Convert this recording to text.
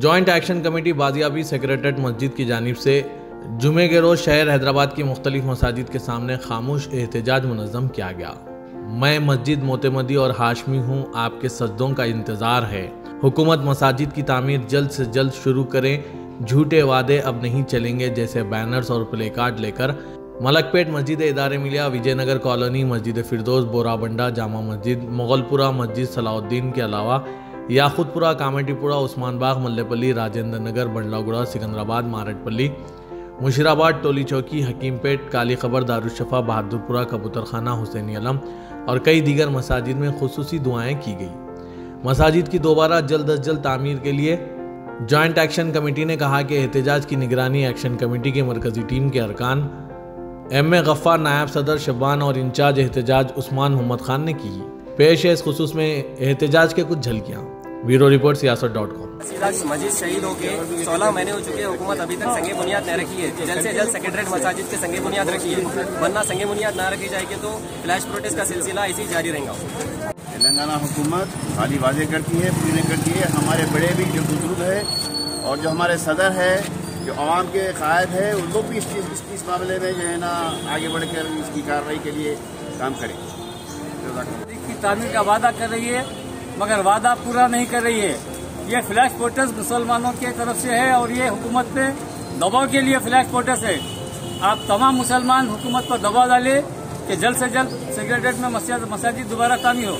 Joint action committee बाजियाबी secretariat मस्जिद की जानब से जुमे के रोज़ शहर हैदराबाद की मुख्तलिफ़ मसाजिद के सामने खामोश एहतजाज मनज़म किया गया। मैं मस्जिद मोतमदी और हाशमी हूँ, आपके सजदों का इंतज़ार है। हुकूमत मसाजिद की तामीर जल्द से जल्द शुरू करें। झूठे वादे अब नहीं चलेंगे, जैसे बैनर्स और प्ले कार्ड लेकर। मलकपेट मस्जिद इदारे मिलिया, विजयनगर कॉलोनी मस्जिद फिरदोस, बोराबंडा, जामा मस्जिद, मुगलपुरा मस्जिद सलाउद्दीन के अलावा याखुदपुरा, कामेटीपुरा, उस्मानबाग, मल्लेपल्ली राजेंद्र नगर बंडलागुड़ा, सिकंदराबाद, मारटपल्ली मुशीराबाद टोली चौकी, हकीमपेट, काली खबर, दारुशफ़ा, बहादुरपुरा, कबूतरखाना, हुसैनी अलम और कई दीगर मसाजिद में खसूसी दुआएँ की गई। मसाजिद की दोबारा जल्द अज जल्द तामीर के लिए जॉइंट एक्शन कमेटी ने कहा कि एहतजाज की निगरानी एक्शन कमेटी के मरकजी टीम के अरकान, एम ए गफ़ार नायब सदर शबान और इंचार्ज एहतजाज उस्मान मोहम्मद खान ने की। पेश है इस खसूस में एहतजाज के कुछ झलकियाँ। Bureau report Siasat dot com. मस्जिद शहीद होकर सोलह महीने हो चुके हैं हुकूमत अभी तक संगे बुनियाद नहीं रखी है। जल्द से जल्द सेक्रेटरीट मसाजिद के संगे बुनियाद रखी है। वरना संगे बुनियाद ना रखी जाएगी तो फ्लैश प्रोटेस्ट का सिलसिला ऐसे ही जारी रहेगा। तेलंगाना हुकूमत खाली वाजे करती है पूरी नहीं करती है। हमारे बड़े भी जो बुज़ुर्ग है और जो हमारे सदर है जो आवाम के कायद है उन लोग भी इस, इस, इस मामले में जो है ना आगे बढ़कर इसकी कार्रवाई के लिए काम करें की तामीर का वादा कर रही है, मगर वादा पूरा नहीं कर रही है। ये फ्लैश पोर्टस मुसलमानों की तरफ़ से है और ये हुकूमत पे दबाव के लिए फ्लैश पोर्टस है। आप तमाम मुसलमान हुकूमत पर दबाव डाले कि जल्द से जल्द सेक्रेटरीट में मसाजिद दोबारा तामीर हो।